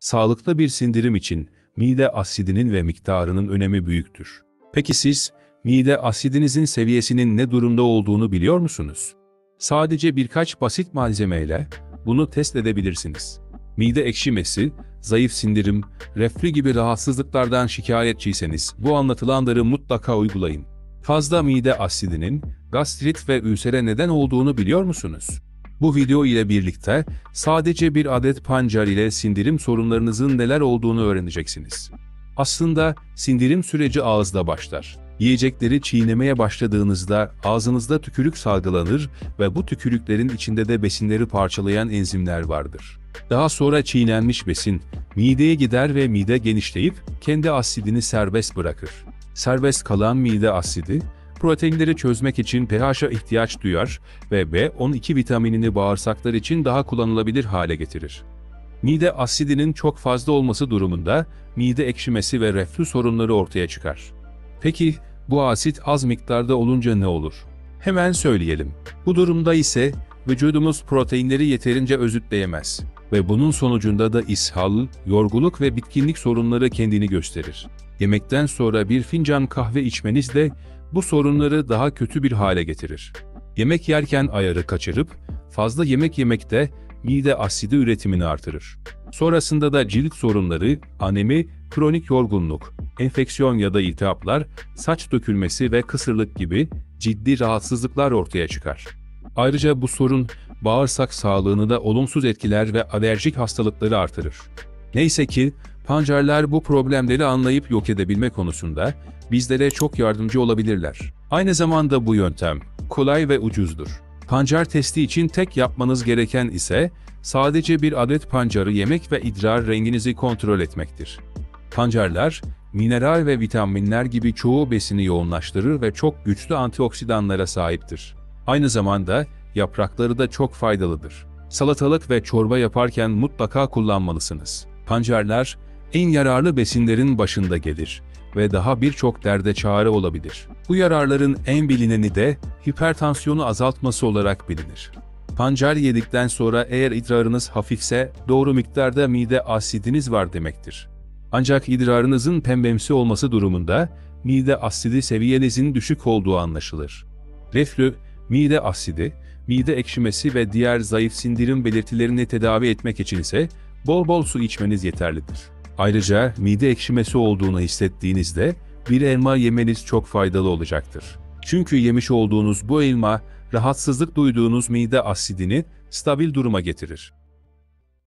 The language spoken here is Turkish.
Sağlıklı bir sindirim için mide asidinin ve miktarının önemi büyüktür. Peki siz mide asidinizin seviyesinin ne durumda olduğunu biliyor musunuz? Sadece birkaç basit malzemeyle bunu test edebilirsiniz. Mide ekşimesi, zayıf sindirim, reflü gibi rahatsızlıklardan şikayetçiyseniz bu anlatılanları mutlaka uygulayın. Fazla mide asidinin gastrit ve ülsere neden olduğunu biliyor musunuz? Bu video ile birlikte sadece bir adet pancar ile sindirim sorunlarınızın neler olduğunu öğreneceksiniz. Aslında sindirim süreci ağızda başlar. Yiyecekleri çiğnemeye başladığınızda ağzınızda tükürük salgılanır ve bu tükürüklerin içinde de besinleri parçalayan enzimler vardır. Daha sonra çiğnenmiş besin mideye gider ve mide genişleyip kendi asidini serbest bırakır. Serbest kalan mide asidi proteinleri çözmek için pH'a ihtiyaç duyar ve B12 vitaminini bağırsaklar için daha kullanılabilir hale getirir. Mide asidinin çok fazla olması durumunda mide ekşimesi ve reflü sorunları ortaya çıkar. Peki bu asit az miktarda olunca ne olur? Hemen söyleyelim. Bu durumda ise vücudumuz proteinleri yeterince özütleyemez ve bunun sonucunda da ishal, yorgunluk ve bitkinlik sorunları kendini gösterir. Yemekten sonra bir fincan kahve içmeniz de bu sorunları daha kötü bir hale getirir. Yemek yerken ayarı kaçırıp fazla yemek yemek de mide asidi üretimini artırır. Sonrasında da cilt sorunları, anemi, kronik yorgunluk, enfeksiyon ya da iltihaplar, saç dökülmesi ve kısırlık gibi ciddi rahatsızlıklar ortaya çıkar. Ayrıca bu sorun bağırsak sağlığını da olumsuz etkiler ve alerjik hastalıkları artırır. Neyse ki pancarlar bu problemleri anlayıp yok edebilme konusunda bizlere çok yardımcı olabilirler. Aynı zamanda bu yöntem kolay ve ucuzdur. Pancar testi için tek yapmanız gereken ise sadece bir adet pancarı yemek ve idrar renginizi kontrol etmektir. Pancarlar, mineral ve vitaminler gibi çoğu besini yoğunlaştırır ve çok güçlü antioksidanlara sahiptir. Aynı zamanda yaprakları da çok faydalıdır. Salatalık ve çorba yaparken mutlaka kullanmalısınız. Pancarlar, en yararlı besinlerin başında gelir ve daha birçok derde çare olabilir. Bu yararların en bilineni de hipertansiyonu azaltması olarak bilinir. Pancar yedikten sonra eğer idrarınız hafifse doğru miktarda mide asidiniz var demektir. Ancak idrarınızın pembemsi olması durumunda mide asidi seviyenizin düşük olduğu anlaşılır. Reflü, mide asidi, mide ekşimesi ve diğer zayıf sindirim belirtilerini tedavi etmek için ise bol bol su içmeniz yeterlidir. Ayrıca mide ekşimesi olduğunu hissettiğinizde bir elma yemeniz çok faydalı olacaktır. Çünkü yemiş olduğunuz bu elma rahatsızlık duyduğunuz mide asidini stabil duruma getirir.